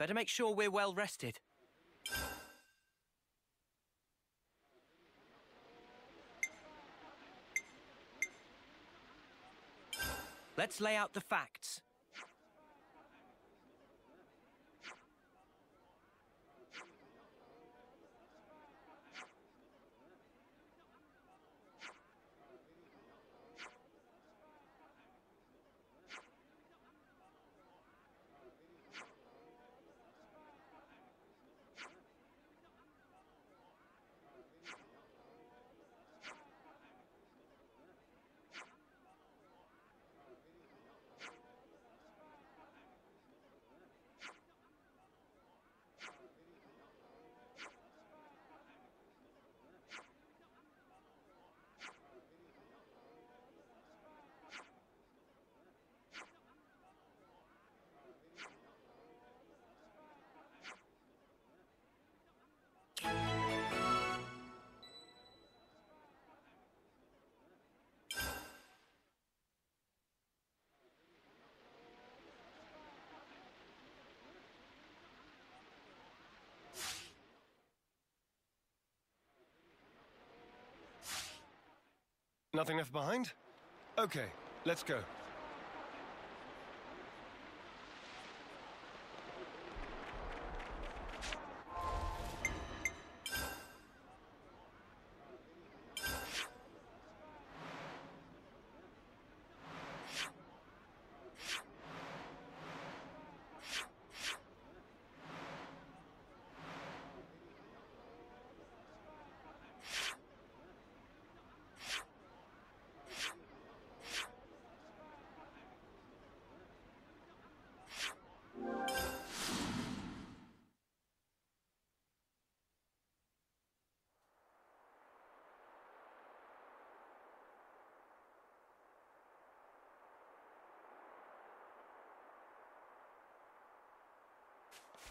Better make sure we're well rested. Let's lay out the facts. Nothing left behind? Okay, let's go.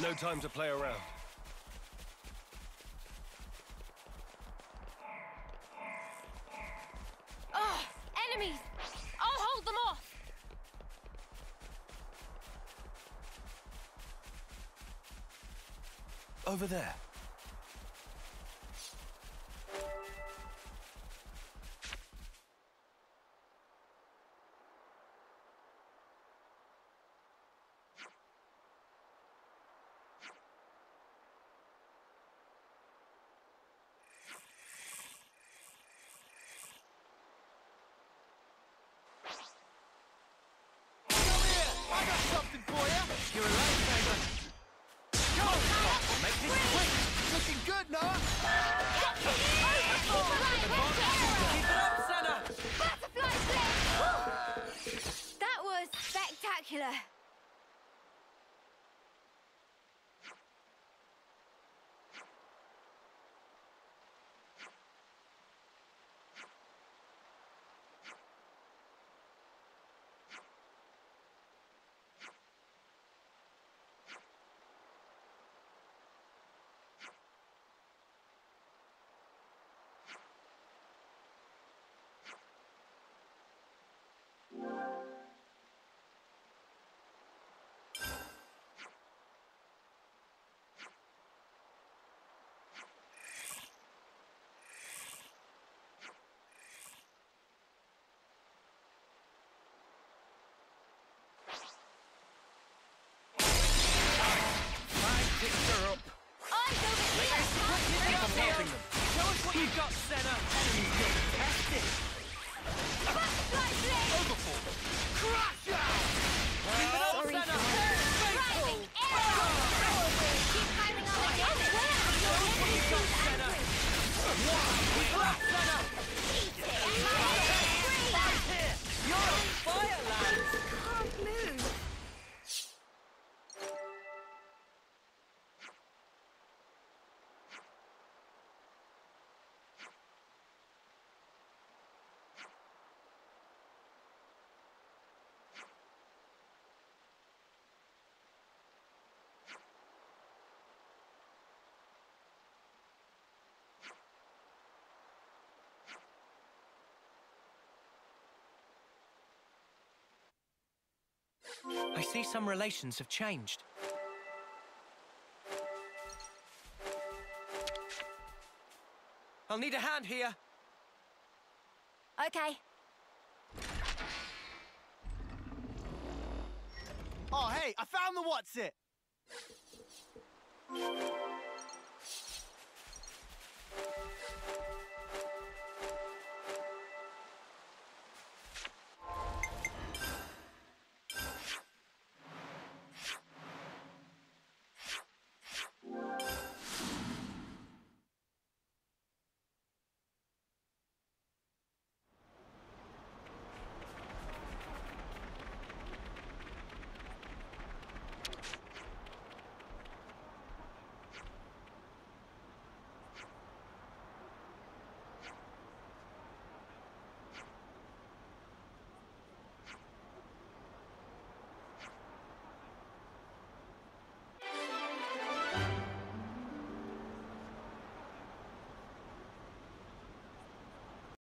No time to play around. Oh, enemies! I'll hold them off! Over there. けら。We've got Sena. Enemies getting tested. I see some relations have changed. I'll need a hand here. Okay. Oh, hey, I found the what's it.